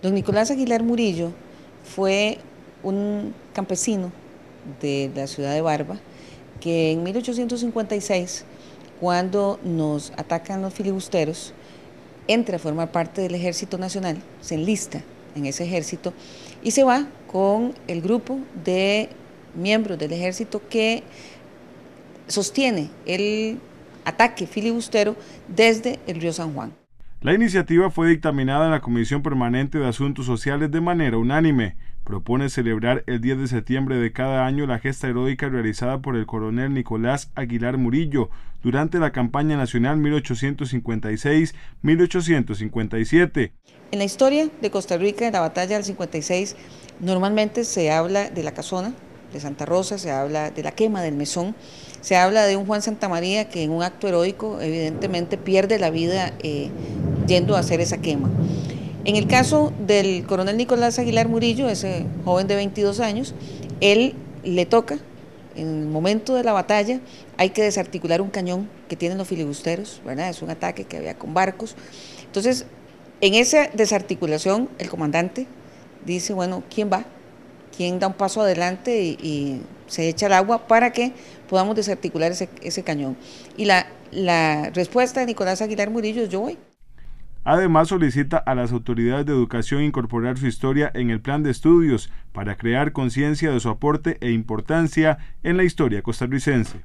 Don Nicolás Aguilar Murillo fue un campesino de la ciudad de Barba que en 1856, cuando nos atacan los filibusteros, entra a formar parte del Ejército Nacional, se enlista en ese ejército y se va con el grupo de miembros del ejército que sostiene el ataque filibustero desde el río San Juan. La iniciativa fue dictaminada en la Comisión Permanente de Asuntos Sociales de manera unánime. Propone celebrar el 10 de septiembre de cada año la gesta heroica realizada por el coronel Nicolás Aguilar Murillo durante la campaña nacional 1856-1857. En la historia de Costa Rica, en la batalla del 56, normalmente se habla de la casona, de Santa Rosa, se habla de la quema del mesón, se habla de un Juan Santa María que en un acto heroico evidentemente pierde la vida eh, yendo a hacer esa quema. En el caso del coronel Nicolás Aguilar Murillo, ese joven de 22 años, él le toca, en el momento de la batalla, hay que desarticular un cañón que tienen los filibusteros, ¿verdad? Es un ataque que había con barcos. Entonces, en esa desarticulación, el comandante dice, bueno, ¿quién va? ¿Quién da un paso adelante y, se echa el agua para que podamos desarticular ese, ese cañón? Y la, la respuesta de Nicolás Aguilar Murillo es yo voy. Además, solicita a las autoridades de educación incorporar su historia en el plan de estudios para crear conciencia de su aporte e importancia en la historia costarricense.